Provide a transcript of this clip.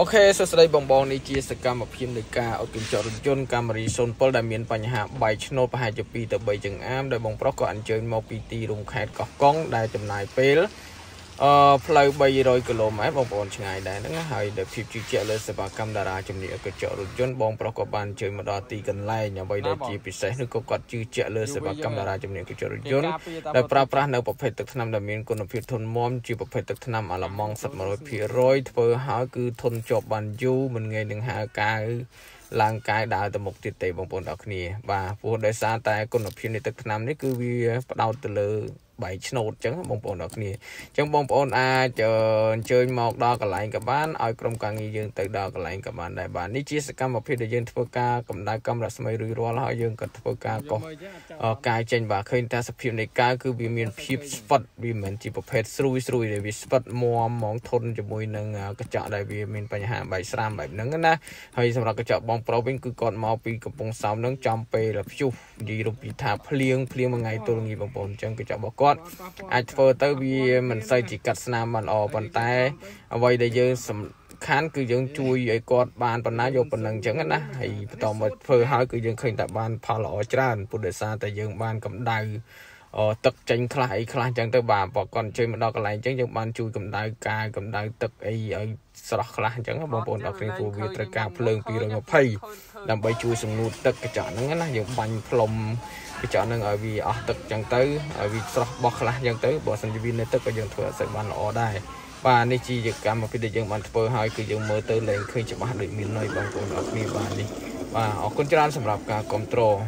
អូខេសួស្តីបងបងនេះជាសកម្មភាពនៃការអត់កញ្ចក់រថយន្តកាមេរី07ដែលមានបញ្ហាបែកឆ្នូតប្រហែលជា2ទៅ3ចង្អាមដែលបងប្រុសក៏អញ្ជើញមកពីទីរួមខេត្តកោះកុងដែលចំណាយពេល អឺផ្លូវ300គីឡូម៉ែត្របងប្អូនឆ្ងាយដែរហ្នឹងហើយដែលភាពជឿជាក់លើសេវាកម្មតារាជំនាញកញ្ចក់រថយន្តបងប្រុសក៏បានជួយមកដល់ទីកន្លែងអ្វីដែលជាពិសេសនោះក៏គាត់ជឿជាក់លើសេវាកម្មតារាជំនាញកញ្ចក់រថយន្តដែលប្រើប្រាស់នៅប្រភេទទឹកថ្នាំដែលមានគុណភាពធន់មាំជាប្រភេទទឹកថ្នាំអាឡម៉ង់សិត100%ធ្វើហើយគឺធន់ជាប់បានយូរមិនងាយនឹងហើរកាវឡើងកាយដើរទៅមុខទៀតទេបងប្អូនអរគ្នាបាទព្រោះដោយសារតែគុណភាពនៃទឹកថ្នាំនេះគឺវាផ្ដោតទៅលើ បែកឆ្នោតអញ្ចឹងបងប្អូនអរគ្នាអញ្ចឹងបងប្អូនអាចអញ្ជើញមកដល់កន្លែងក៏បានឲ្យក្រុមការងារយើងទៅដល់កន្លែងក៏បានដែរបាទនេះជាសកម្មភាពដែលយើងធ្វើការកម្ដៅកំរស្មីរួចរាល់ហើយយើងក៏ធ្វើការកោះកាយចេញបាទឃើញថាសភាពនៃកាយគឺវាមានភាពស្វិតវាមិនមែនជាប្រភេទស្រួយស្រួយទេវាស្វិតមាំហ្មងធន់ជាមួយនឹងកញ្ចក់ដែលវាមានបញ្ហាបែកស្រាមបែបហ្នឹងណាហើយសម្រាប់កញ្ចក់បងប្រុសវិញគឺគាត់មកពីកំពង់សោមហ្នឹងចំពេលព្យុះនិយាយរំពីថាភ្លៀងភ្លៀងមួយថ្ងៃទល់ងាយបងប្អូនអញ្ចឹងកញ្ចក់របស់គាត់គាត់អាចធ្វើទៅវាមិនសូវជាកាត់ស្នាមបានល្អប៉ុន្តែ អ្វីដែលយើងសំខាន់គឺយើងជួយឲ្យគាត់បានប៉ុណ្ណាយកប៉ុណ្ណឹងអញ្ចឹងណាហើយបន្តមកធ្វើហើយគឺយើងឃើញតែបានផលល្អច្រើនពុទ្ធដោយសារតែយើងបានកម្ដៅអ ទឹកចេញខ្លះអីខ្លះអញ្ចឹងទៅបាទបើគាត់ជួយមកដល់កន្លែងអញ្ចឹងយើងបានជួយកម្ដៅកាយកម្ដៅទឹកអីឲ្យស្រស់ខ្លះអញ្ចឹងបងប្អូនដល់គ្នាព្រោះវាត្រូវការភ្លើង220ដើម្បីជួយសម្ងួតទឹកកញ្ចក់ហ្នឹងណាយើងបាញ់ផ្លុំកញ្ចក់ហ្នឹងឲ្យវាអស់ទឹកអញ្ចឹងទៅឲ្យវាស្រស់បោះខ្លះអញ្ចឹងទៅបើសិនជាវានៅទឹកក៏យើងធ្វើអត់សូវបានល្អដែរបាទនេះជាកម្មវិធីដែលយើងបានធ្វើហើយគឺយើងមើលទៅលែងឃើញច្បាស់ដូចមានន័យបងប្អូនអរគ្នាបាទនេះបាទអរគុណច្រើនសម្រាប់ការគ្រប់គ្រង